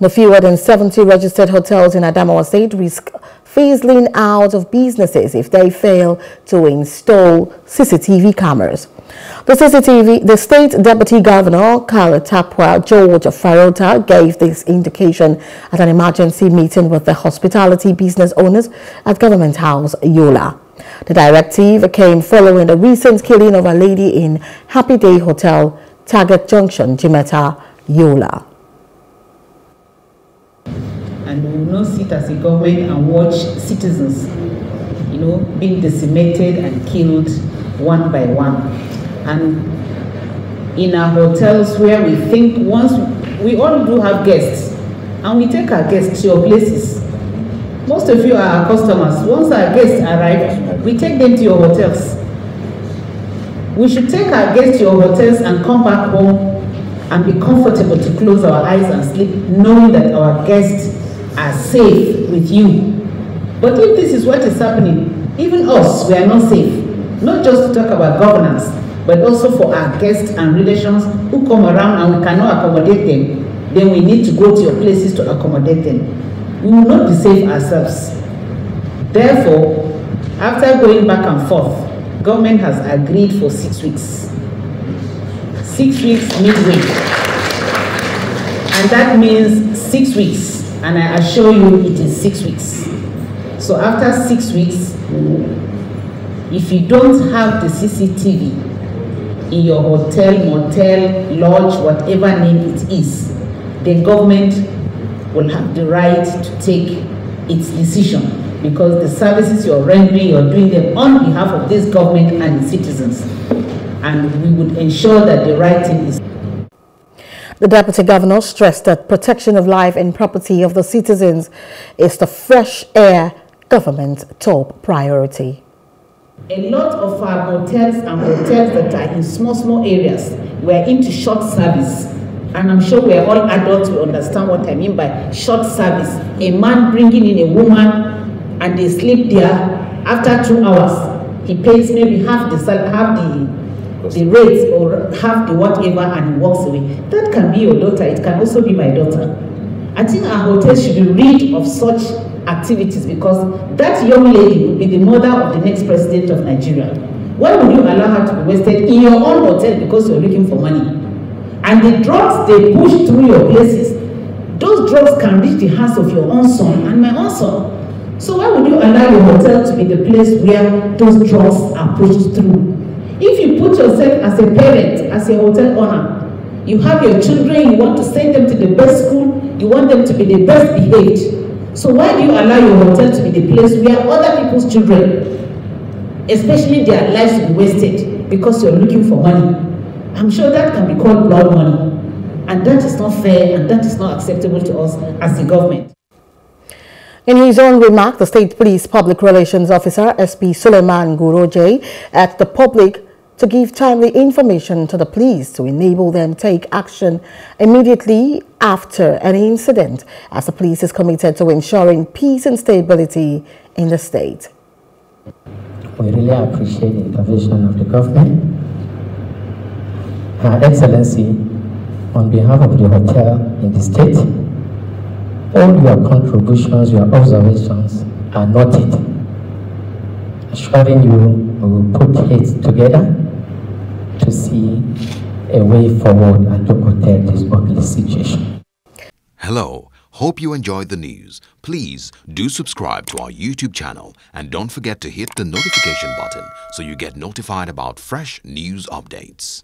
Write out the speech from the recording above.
No fewer than 70 registered hotels in Adamawa State risk phasing out of businesses if they fail to install CCTV cameras. The CCTV, the state deputy governor, Kaletapwa George Farauta, gave this indication at an emergency meeting with the hospitality business owners at Government House, Yola. The directive came following the recent killing of a lady in Happy Day Hotel, Target Junction, Jimeta, Yola. And we will not sit as a government and watch citizens, you know, being decimated and killed one by one. And in our hotels where we think once we all do have guests, and we take our guests to your places. Most of you are our customers. Once our guests arrive, we take them to your hotels. We should take our guests to your hotels and come back home and be comfortable to close our eyes and sleep, knowing that our guests are safe with you. But if this is what is happening, even us, we are not safe. Not just to talk about governance, but also for our guests and relations who come around and we cannot accommodate them, then we need to go to your places to accommodate them. We will not be safe ourselves. Therefore, after going back and forth, government has agreed for six weeks. Six weeks midweek. And that means six weeks and I assure you it is six weeks. So after six weeks, if you don't have the CCTV in your hotel, motel, lodge, whatever name it is, the government will have the right to take its decision because the services you're rendering, you're doing them on behalf of this government and citizens. And we would ensure that the right thing is the Deputy Governor stressed that protection of life and property of the citizens is the fresh air government's top priority. A lot of our hotels and hotels that are in small, small areas were into short service. And I'm sure we're all adults, we understand what I mean by short service. A man bringing in a woman and they sleep there after two hours. He pays maybe half the, half the the rates or half the whatever and he walks away. That can be your daughter. It can also be my daughter. I think our hotels should be rid of such activities because that young lady will be the mother of the next president of Nigeria. Why would you allow her to be wasted in your own hotel because you're looking for money? And the drugs they push through your places, those drugs can reach the hands of your own son and my own son. So why would you allow your hotel to be the place where those drugs are pushed through? If you put yourself as a parent, as a hotel owner, you have your children, you want to send them to the best school, you want them to be the best behaved. So why do you allow your hotel to be the place where other people's children, especially their lives, will be wasted because you're looking for money? I'm sure that can be called blood money. And that is not fair and that is not acceptable to us as the government. In his own remark, the State Police Public Relations Officer, SP Suleiman Nguroje, at the public to give timely information to the police to enable them take action immediately after any incident as the police is committed to ensuring peace and stability in the state. We really appreciate the intervention of the government. Her Excellency, on behalf of the hotel in the state, all your contributions, your observations are noted, assuring you we will put it together to see a way forward and to protect this ugly situation. Hello. Hope you enjoyed the news. Please do subscribe to our YouTube channel and don't forget to hit the notification button so you get notified about fresh news updates.